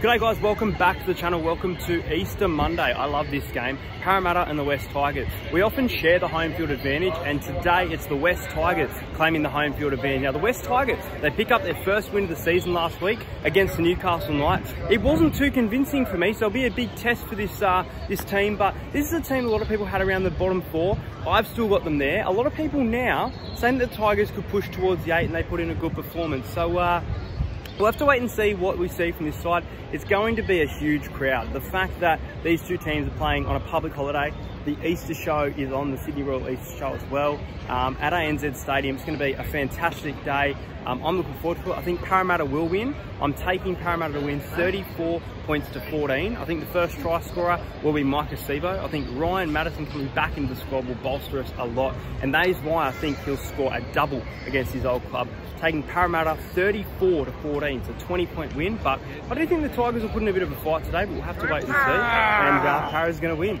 G'day guys, welcome back to the channel. Welcome to Easter Monday. I love this game. Parramatta and the West Tigers. We often share the home field advantage and today it's the West Tigers claiming the home field advantage. Now the West Tigers, they pick up their first win of the season last week against the Newcastle Knights. It wasn't too convincing for me, so it'll be a big test for this, uh, this team, but this is a team a lot of people had around the bottom four. I've still got them there. A lot of people now saying that the Tigers could push towards the eight and they put in a good performance. So uh, We'll have to wait and see what we see from this side. It's going to be a huge crowd. The fact that these two teams are playing on a public holiday, the Easter show is on the Sydney Royal Easter show as well um, at ANZ Stadium. It's going to be a fantastic day. Um, I'm looking forward to it. I think Parramatta will win. I'm taking Parramatta to win 34 points to 14. I think the first try scorer will be Maika Sivo. I think Ryan Matterson coming back into the squad will bolster us a lot. And that is why I think he'll score a double against his old club. Taking Parramatta 34 to 14. It's a 20 point win. But I do think the Tigers will put in a bit of a fight today, but we'll have to wait and see. And uh, Parra's going to win.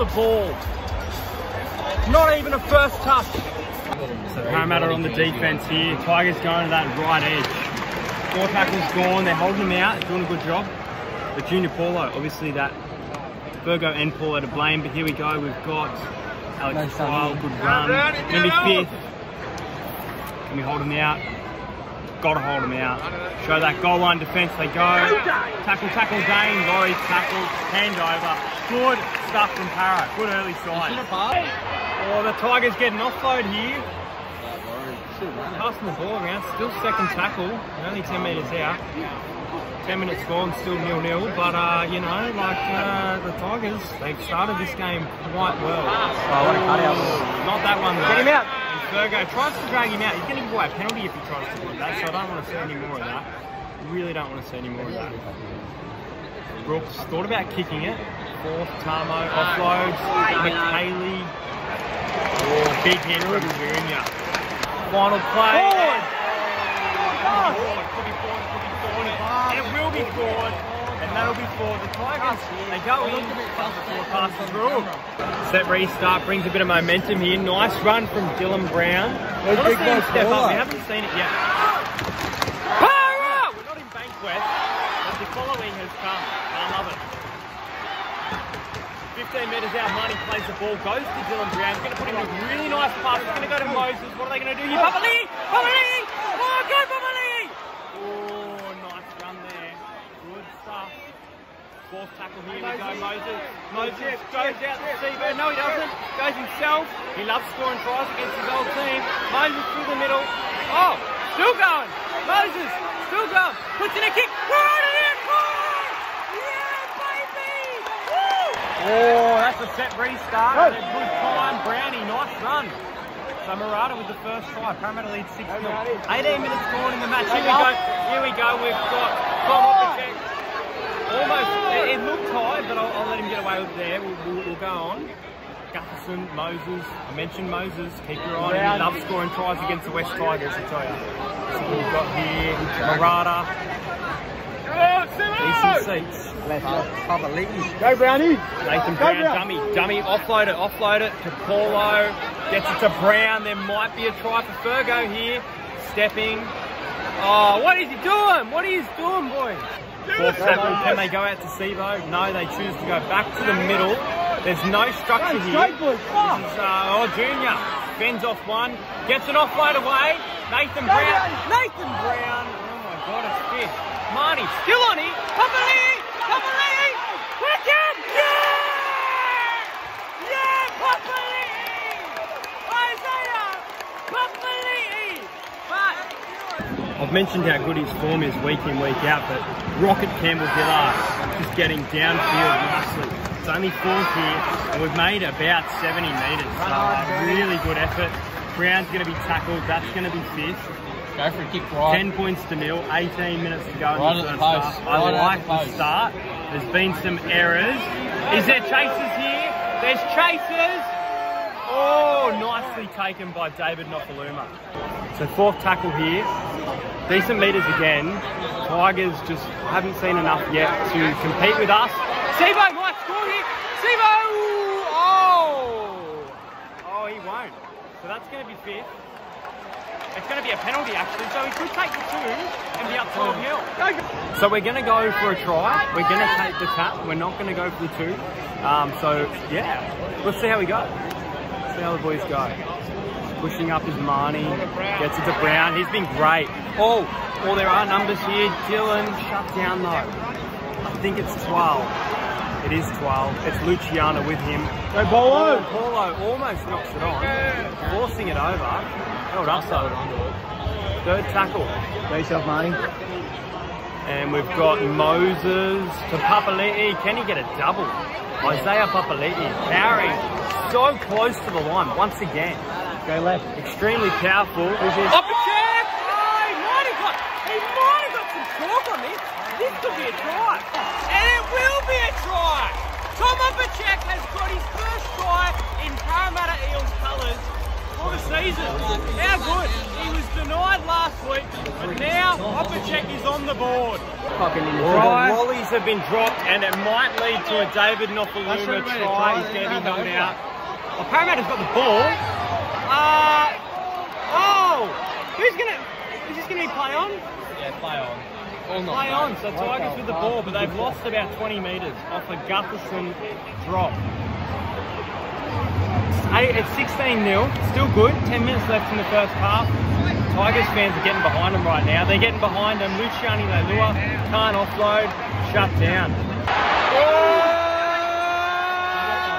the ball. Not even a first touch. So Parramatta on the defense here. Tigers going to that right edge. Four tackles gone. They're holding him out. Doing a good job. But Junior Paulo, obviously that Fergo and Paulo to blame. But here we go. We've got Alex Twal. Good run. Gonna be fifth. Can we hold him out? Got to hold him out. Show that goal line defence. They go. Tackle, tackle, Daine. Laurie tackle. Hand over. Good stuff from Para. Good early side. Oh, the Tigers getting offload here. Passing the ball around, still second tackle, only 10 metres out. 10 minutes gone, still nil-nil, but uh, you know, like uh, the Tigers, they've started this game quite well. Oh, what a cutout. Not that one though. Get him out. Fergo tries to drag him out. He's going to give away a penalty if he tries to do that, so I don't want to see any more of that. Really don't want to see any more of that. Brooks thought about kicking it. Fourth, Tamou offloads. Mikaele. Oh, big hit from Junior. Final play. Oh, forward. Could be forward, could be forward. And it will be forward. And that'll be forward. The Tigers, they go in. Pass through. Set restart brings a bit of momentum here. Nice run from Dylan Brown. Those Wanna big see him step up. We haven't seen it yet. Para! We're not in Bankwest, but the following has come. I love it. 15 metres out, Marty plays the ball, goes to Dylan Brown. He's going to put in a really nice pass. It's going to go to Moses. What are they going to do here? Papali'i! Papali'i! Oh, go Papali'i! Oh, nice run there. Good stuff. Fourth tackle here we go, Moses. Moses goes out to Sivo. No, he doesn't. Goes himself. He loves scoring tries against his old team. Moses through the middle. Oh, still going. Moses, still going. Puts in a kick. Right in the corner. Yeah, baby. Oh, that's a set restart. And a good time. Brownie, nice run. So Marata with the first try. Parramatta leads 6 0. 18 minutes gone in the match. Here we go. Here we go. We've got Tom. Almost. It, it looked tight, but I'll, I'll let him get away with it there. We'll, we'll, we'll go on. Gutherson, Moses. I mentioned Moses. Keep your eye on him. He loves scoring tries against the West Tigers, I tell you. So we've got here Marata. Decent seats. Go Brownie. Nathan Brown, dummy, dummy, offload it, offload it to Paulo, gets it to Brown. There might be a try for Fergo here. Stepping. Oh, what is he doing? What is he doing, boys? Fourth tackle, can they go out to Sivo? No, they choose to go back to the middle. There's no structure here. This is, uh, oh, Junior fends off one, gets an offload away. Nathan Brown, Nathan Brown. Oh my God, it's fifth. Marty still on it. Papali'i, Papali'i, Wicked, I've mentioned how good his form is week in, week out, but Rocket Campbell Gillard just getting downfield nicely. It's only fourth here, and we've made about 70 metres, so uh, really good effort. Brown's going to be tackled, that's going to be fifth. Go for a kick right. 10 points to nil, 18 minutes to go Right in at the the first post. half. I Right at like the the start. There's been some errors. Is there chasers here? There's chasers! Oh, nicely taken by David Nofoaluma. So fourth tackle here. Decent meters again. Tigers just haven't seen enough yet to compete with us. Sivo might score here. Sivo! Oh! Oh, he won't. So that's going to be fifth. It's going to be a penalty actually, so he could take the two and be up 12 nil. So we're going to go for a try. We're going to take the tap. We're not going to go for the two. Um, so yeah, let's see how we go. How the boys go. Pushing up his Mahoney, gets it to Brown. He's been great. Oh, well there are numbers here. Dylan shut down though. I think it's 12. It is 12. It's Luciano with him. Go Paulo! Oh, Paulo almost knocks it on, forcing it over. Held up though. Third tackle. Go yourself, Marty. And we've got Moses to Papali'i. Can he get a double? Isaiah Papali'i powering so close to the line once again. Go left. Extremely powerful. Up a check! Oh, he might have got, he might have got some chalk on this. This could be a try. And it will be a try. Tom Opacic has got his first try in Parramatta Eels colours for the season. How good. He was denied last week, but now Opacic is on the board. Fucking in the Right. Wallies have been dropped, and it might lead to a David Nofoaluma That's what I mean, try. try. He's going to be held out. Well, Parramatta's got the ball. Uh, oh, who's going to, is this going to be play on? Yeah, play on. Or not. Play on, so Tigers with the ball, but they've lost about 20 metres off a Gutherson drop. Eight, it's 16 0, still good. 10 minutes left in the first half. Tigers fans are getting behind them right now. They're getting behind them. Luciano Leilua can't offload, shut down. Oh,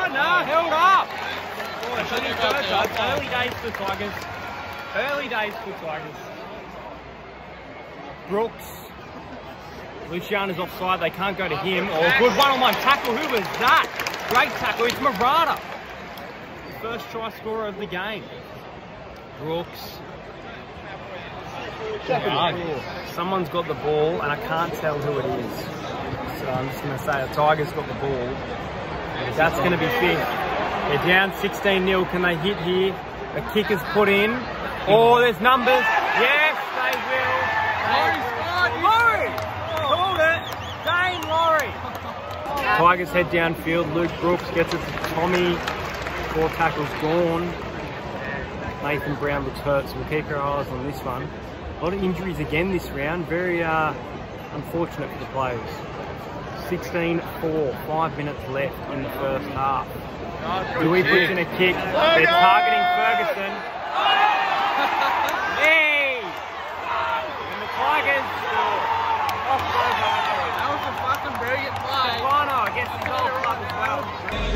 no, held up. Early days for Tigers. Early days for Tigers. Brooks. Luciano's offside, they can't go to him. Oh, good one-on-one tackle. Who was that? Great tackle. It's Marata. First try scorer of the game. Brooks. Someone's got the ball, and I can't tell who it is. So I'm just going to say the Tigers got the ball. That's going to be fifth. They're down 16 0. Can they hit here? The kick is put in. Oh, there's numbers. Yes, they will. Laurie! Called it. Daine Laurie. Tigers head downfield. Luke Brooks gets it to Tommy. Four tackles gone. Nathan Brown looks hurt, so we'll keep our eyes on this one. A lot of injuries again this round. Very uh, unfortunate for the players. 16-4, five minutes left in the first half. Dewey puts in a kick. They're targeting Ferguson. Hey! And the Tigers score. That was a fucking brilliant play. Toronto against his old club as well.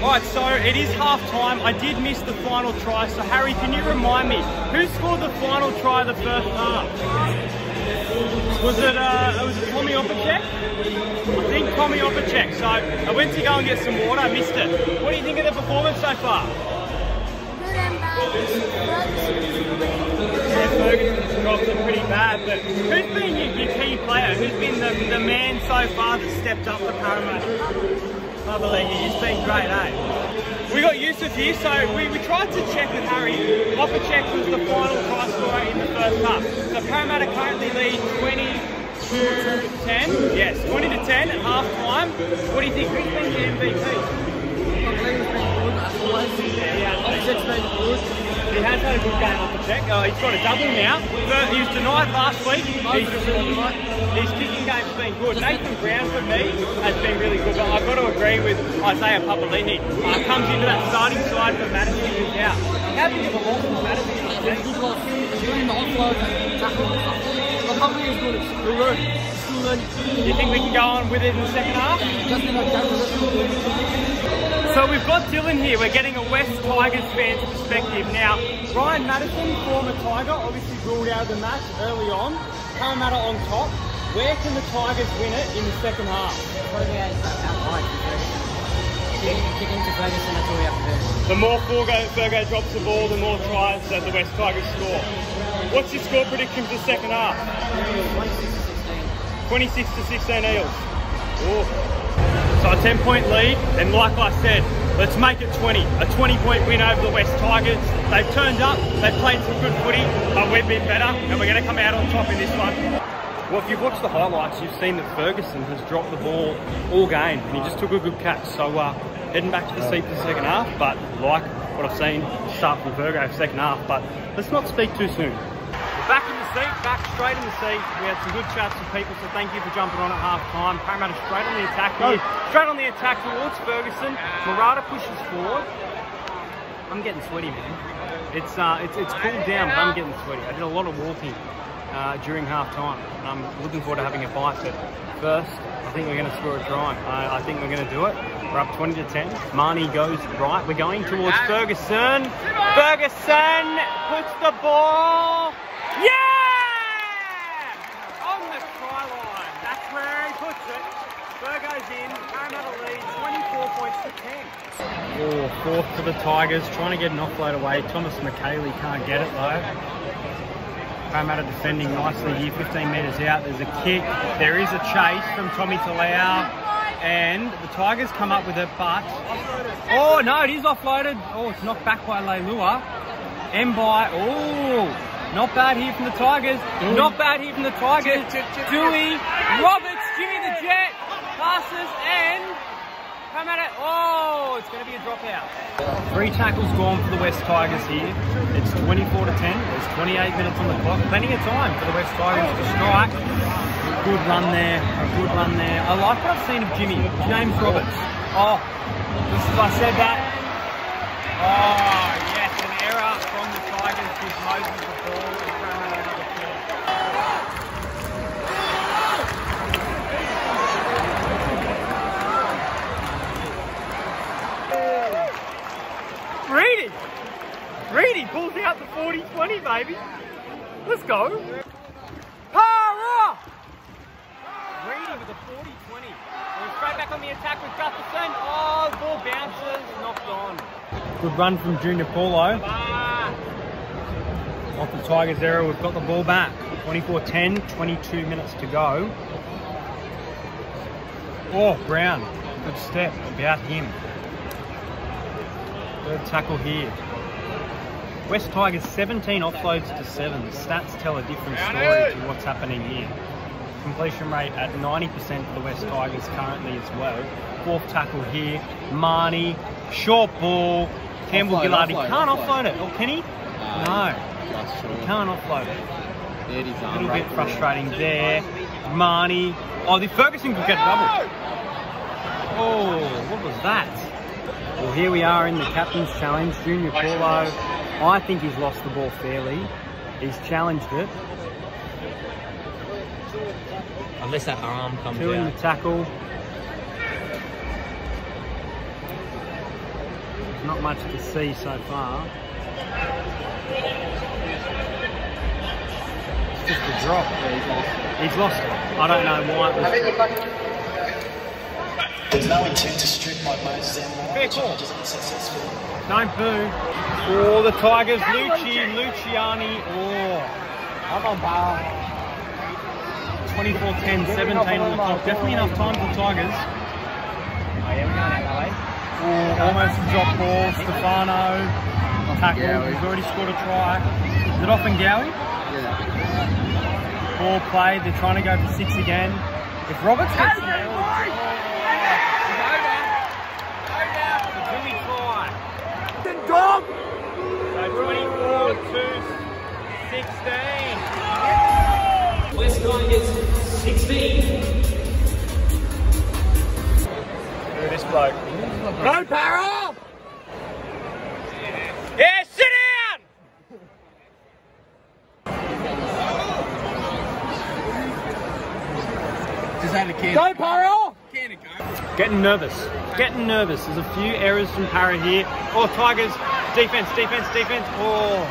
Right, so it is half time. I did miss the final try, so Harry, can you remind me who scored the final try of the first half? Was it uh, was it Tommy Opacic? I think Tommy Opacic. So I went to go and get some water, I missed it. What do you think of the performance so far? Good and bad. Ferguson's drops are pretty bad, but who's been your, your key player? Who's been the, the man so far that stepped up for Parramatta? I believe you. It's been great, eh? We got Yusuf here, so we, we tried to check with Harry. Offer check was the final try scorer in the first half. So Parramatta currently lead 20 to 10. Yes, 20 to 10 at half time. What do you think? Who's been your MVP? He has had a good game off the check. Uh, he's got a double now. But he was denied last week. He's, his kicking game's been good. Nathan Brown for me has been really good. But I've got to agree with Isaiah Papali'i. Uh, comes into that starting side for Matterson who's out. How big of a loss is Matterson? You think we can go on with it in the second half? So we've got Dylan here. We're getting a West Tigers fan's perspective. Now, Ryan Matterson, former Tiger, obviously ruled out of the match early on. Parramatta on top. Where can the Tigers win it in the second half? The more Fergo, drops the ball, the more tries that the West Tigers score. What's your score prediction for the second half? 26 to 16. 26 to 16 Eels. Ooh. So a 10 point lead, and like I said, let's make it 20. A 20 point win over the West Tigers. They've turned up, they've played some good footy, but we've been better, and we're going to come out on top in this one. Well, if you've watched the highlights, you've seen that Ferguson has dropped the ball all game, and he just took a good catch. So uh, heading back to the seat for the second half, but like what I've seen, start from Fergo second half, but let's not speak too soon. Back in the seat, back straight in the seat. We had some good chats with people, so thank you for jumping on at half time. Parramatta straight on the attack here. Straight on the attack towards Ferguson. Marata pushes forward. I'm getting sweaty, man. It's uh, it's it's cooled down, but I'm getting sweaty. I did a lot of walking uh, during half time. and I'm looking forward to having a bite. But first, I think we're going to score a try. I, I think we're going to do it. We're up 20 to 10. Mahoney goes right. We're going towards Ferguson. Ferguson puts the ball. Yeah! On the try line. That's where he puts it. Fergo's in. Parramatta lead 24 points to 10. Oh, fourth for the Tigers, trying to get an offload away. Thomas Mikaele can't get it though. Parramatta defending nicely here, 15 metres out. There's a kick. There is a chase from Tommy Talau. And the Tigers come up with it, but... Oh, no, it is offloaded. Oh, it's knocked back by Leilua. M by... Oh, not bad here from the Tigers. Not bad here from the Tigers. Dewey, Roberts, Jimmy the Jet, passes, and... Parramatta, oh, it's going to be a dropout. Three tackles gone for the West Tigers here. It's 24 to 10. There's 28 minutes on the clock. Plenty of time for the West Tigers to strike. Good run there. A good run there. I like what I've seen of Jimmy. James Roberts. Oh, just as I said that. Oh, yes, an error from the Tigers gives Moses the ball. and Parramatta another kill. Reedy! Reedy pulls out the 40-20, baby. Let's go. Para! Reedy with a 40-20. Going straight back on the attack with Gutherson. Oh, the ball bounces, knocked on. Good run from Junior Paulo. Ah. Off the Tigers error, we've got the ball back. 24-10, 22 minutes to go. Oh, Brown, good step, about him. Third tackle here. West Tigers 17 offloads to 7. The stats tell a different story to what's happening here. Completion rate at 90% for the West Tigers currently as well. Fourth tackle here. Mahoney, short ball. Campbell Offload, Gillardy offload, can't offload. offload it. Or can he? No, Just he can't offload it. There's A little bit right frustrating there. Mahoney. Oh, the Ferguson could get a double. Oh, what was that? Well, here we are in the captain's challenge. Junior Paulo. I think he's lost the ball fairly. He's challenged it. Unless that arm comes Two in the out. tackle. Not much to see so far. It's just a drop. He's lost it. I don't know why it was There's no intent to strip like most them Fair call. charges unsuccessful. Don't boo. For the Tigers, Lucci, Luciano. Oh, I'm on bar. 24 10, 17 on the clock. Definitely enough time for the Tigers. Oh, almost a drop ball. Stefano. Tackle. Gowie. He's already scored a try. Is it off in Gowie? Yeah. Ball played. They're trying to go for six again. If Roberts gets So 24 to 16. West 16. This bloke? No power! Yeah, sit down! A kid. Getting nervous. Getting nervous. There's a few errors from Para here. Oh, Tigers. Defense, defense, defense. Oh.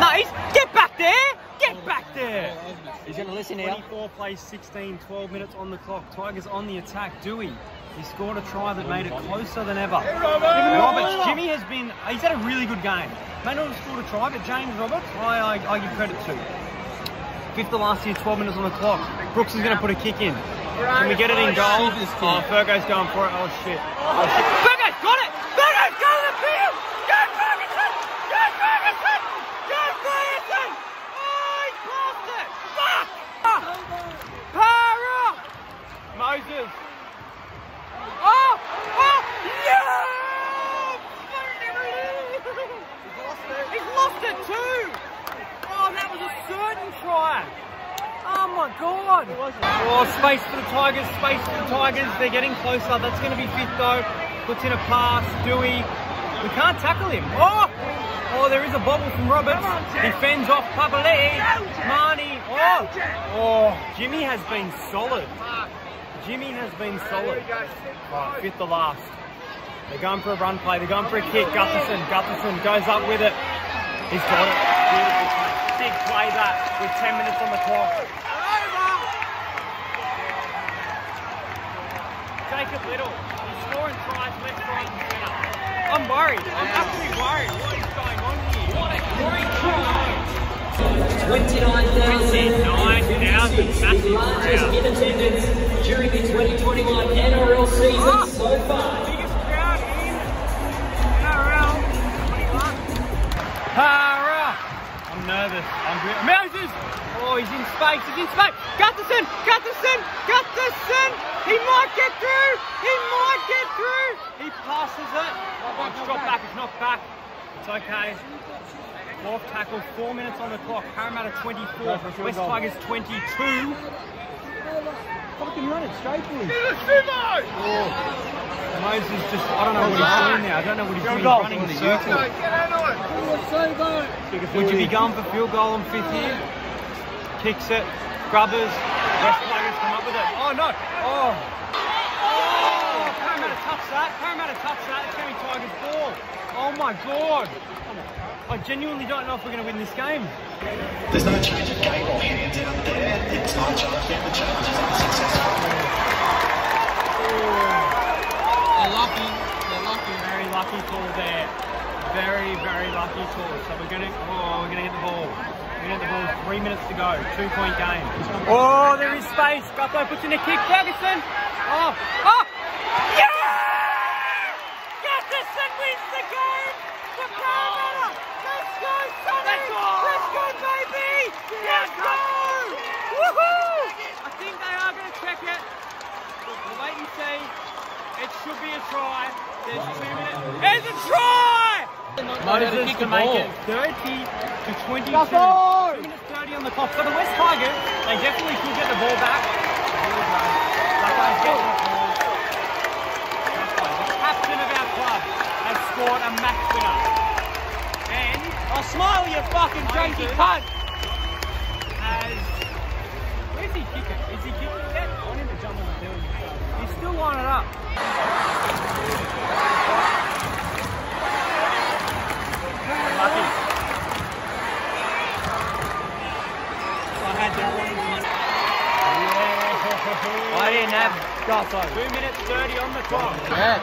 Nice. Get back there. Get back there. He's going to listen here. 24 plays 16, 12 minutes on the clock. Tigers on the attack. Dewey. He scored a try that made it closer than ever. Roberts, Jimmy has been, he's had a really good game. May not have scored a try, but James Roberts, I, I, I give credit to. Fifth of last year, 12 minutes on the clock. Brooks is going to put a kick in. Can we get it in goal? Oh, Fergo's going for it. Oh, shit. Oh, shit. Fergo's got it! Fergo's got the field! Go Ferguson! Go Ferguson! Go Ferguson! Oh, he's lost it! Fuck! Fuck! Para! Moses. Oh! Oh! Yeah! He's lost it too! Oh, that was a certain try! Oh my god! Oh, space for the Tigers, space for the Tigers. They're getting closer. That's going to be fifth though. Puts in a pass. Dewey. We can't tackle him. Oh! Oh, there is a bobble from Roberts. Defends off Papali'i. Mahoney. Oh! Oh, Jimmy has been solid. Jimmy has been solid. Oh, fifth to last. They're going for a run play. They're going for a kick. Gutherson. Gutherson goes up with it. He's got it. Beautiful. Big play that with 10 minutes on the clock. Jacob Liddle. He's scoring tries left, right, and centre. I'm worried. I'm actually worried. What is going on here? What a great try. 29,000 29,000 massive largest in attendance during the 2021 NRL season Ah! so far. Biggest crowd in NRL 21. Para! I'm nervous. I'm re- Moses! Oh, he's in space. He's in space. Gutherson! Gutherson! Gutherson! He might get through! He might get through! He passes it. It's dropped back. It's knocked back. It's okay. Fourth tackle, four minutes on the clock. Parramatta 24, West Tigers 22. Fucking run it straight for him. Oh, Moses just, I don't know what he's ah! doing now. I don't know what he's doing. He's running in circles. Would you be going for field goal on fifth here? Kicks it. Grubbers. West Tigers come up with it. Oh no. Oh. Oh, Parramatta touch that. Parramatta touch that. Going to be Tigers ball. Oh my god. I genuinely don't know if we're going to win this game. There's no change of game or hands out there. It's no charge yet. The challenge is unsuccessful. They're oh. lucky. They're lucky. Very lucky call there. Very, very lucky call. So we're gonna oh we're gonna get the ball. We're the ball. Three minutes to go. Two point game. Oh, there is space. Gutho puts in a kick. Ferguson. Oh, oh, yeah! Ferguson wins the game for Parramatta. Let's go, Sonny. Let's go, Let's go baby. Let's go. Woohoo! I think they are gonna check it. We'll wait and see. It should be a try. There's two minutes. There's a try! Moses kick to make ball. it 30 to 22. Two minutes 30 on the clock. For the West Tigers, they definitely could get the ball back. Getting the ball. The captain of our club, has scored a match winner. And, oh, smile, you fucking crazy cunt! Two minutes 30 on the clock.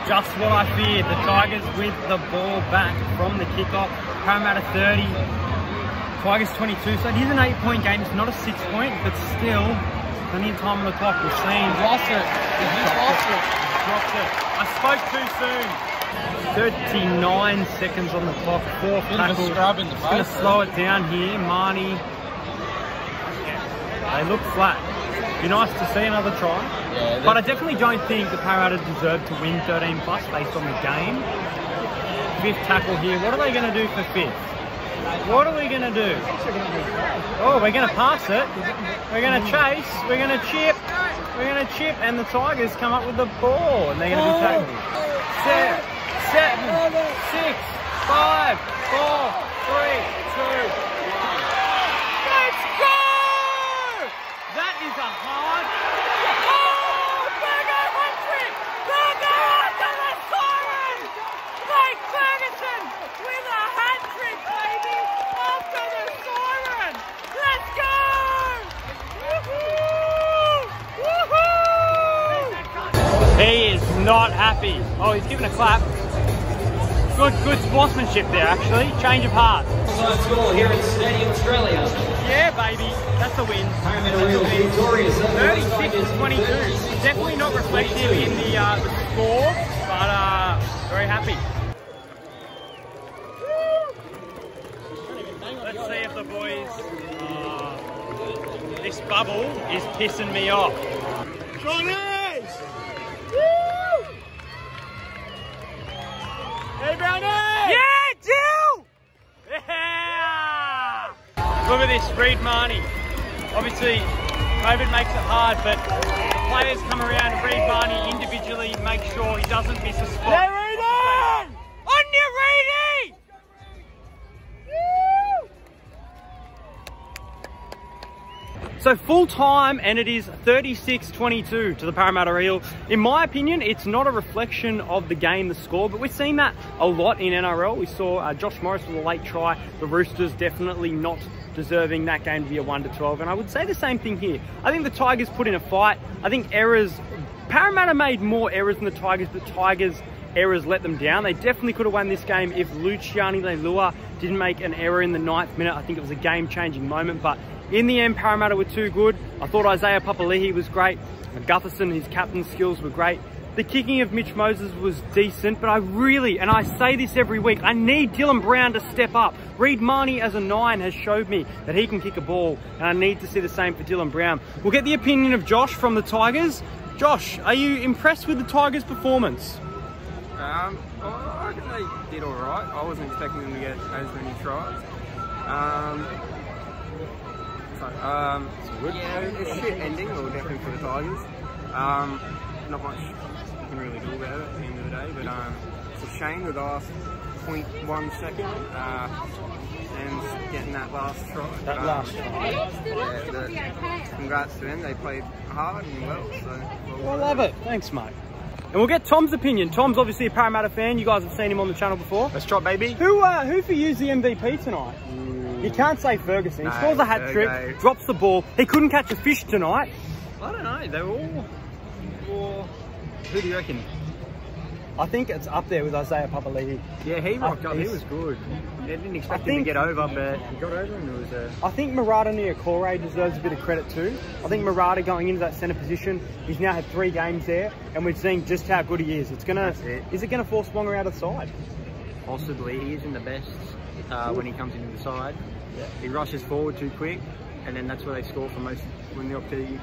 Just what I feared. The Tigers with the ball back from the kickoff. Parramatta 30. Tigers 22, so it is an eight point game. It's not a six point, but still, plenty of time on the clock. We've seen. Lost it. He's lost it. Dropped it. I spoke too soon. 39 seconds on the clock. Four Bit of a tackle. scrub in the Just gonna slow it down here. Mahoney. They look flat. Be nice to see another try. Yeah, But I definitely don't think the Parramatta deserve to win 13 plus based on the game. Fifth tackle here. What are they going to do for fifth? What are we going to do? Oh, we're going to pass it. We're going to chase. We're going to chip. We're going to chip. And the Tigers come up with the ball. And they're going to be tackled. Seven, seven, six, five, four, three, two, one. Let's go! That is a hard. Oh, Burger Humphrey! Burger under the siren! Blake Ferguson with a hat trick, baby! After the siren! Let's go! Not happy. Oh, he's giving a clap. Good, good sportsmanship there, actually. Change of heart. Time score here in Stadium Australia. Yeah, baby. That's a win. Parramatta Eels victorious. 36 to 22. Definitely not reflective in the, uh, the score, but uh, very happy. Let's see if the boys. Oh, this bubble is pissing me off. Johnny's! Mahoney. Obviously, COVID makes it hard, but the players come around and Reed Mahoney individually make sure he doesn't miss a spot. So full time and it is 36-22 to the Parramatta Eel. In my opinion, it's not a reflection of the game, the score, but we're seeing that a lot in NRL. We saw uh, Josh Morris with a late try. The Roosters definitely not deserving that game to be a 1 to 12. And I would say the same thing here. I think the Tigers put in a fight. I think errors, Parramatta made more errors than the Tigers, but Tigers errors let them down. They definitely could have won this game if Luciano Leilua didn't make an error in the ninth minute. I think it was a game-changing moment, but in the end, Parramatta were too good. I thought Isaiah Papali'i was great. Gutherson, his captain skills were great. The kicking of Mitch Moses was decent, but I really, and I say this every week, I need Dylan Brown to step up. Reed Mahoney as a nine has showed me that he can kick a ball, and I need to see the same for Dylan Brown. We'll get the opinion of Josh from the Tigers. Josh, are you impressed with the Tigers' performance? Um, I reckon they did all right. I wasn't expecting them to get as many tries. Um, so, um, yeah, a shit ending, well, definitely for the Tigers. Um, not much you can really do about it at the end of the day, but um, it's a shame the last 0.1 second uh, and getting that last try. That Um, last try. Yeah, the, congrats to them. They played hard and well. So I love it. Thanks, mate. And we'll get Tom's opinion. Tom's obviously a Parramatta fan. You guys have seen him on the channel before. Let's try, baby. Who uh, who for you's the MVP tonight? You can't say Ferguson. He No, scores a hat trick, drops the ball. He couldn't catch a fish tonight. I don't know. They were all. who do you reckon? I think it's up there with Isaiah Papali'i. Yeah, he rocked up. He was good. I didn't expect I him to get over, but he got over and it was a. I think Marata Niukore deserves a bit of credit too. I think Marata going into that centre position, he's now had three games there, and we're seeing just how good he is. It's gonna, it. is it gonna force Waqa out of the side? Possibly, he isn't the best uh, when he comes into the side. He rushes forward too quick, and then that's where they score for most when the opposition,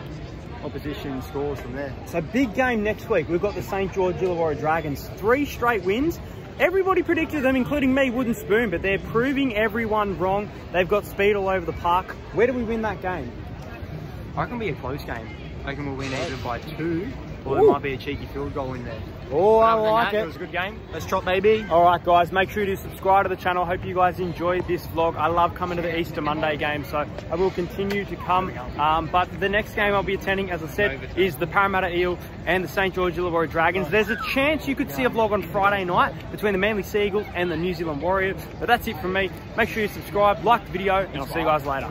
opposition scores from there. So big game next week. We've got the St George Illawarra Dragons. Three straight wins. Everybody predicted them, including me, wooden spoon, but they're proving everyone wrong. They've got speed all over the park. Where do we win that game? I it'll be a close game. I reckon we'll win either by two, or Ooh. might be a cheeky field goal in there. Oh, I like that, it. It was a good game. Let's trot, baby. All right, guys, make sure to subscribe to the channel. Hope you guys enjoyed this vlog. I love coming to the Easter Monday game, so I will continue to come. Um, but the next game I'll be attending, as I said, is the Parramatta Eel and the St George Illawarra Dragons. There's a chance you could see a vlog on Friday night between the Manly Sea Eagles and the New Zealand Warriors. But that's it from me. Make sure you subscribe, like the video, and I'll see you guys later.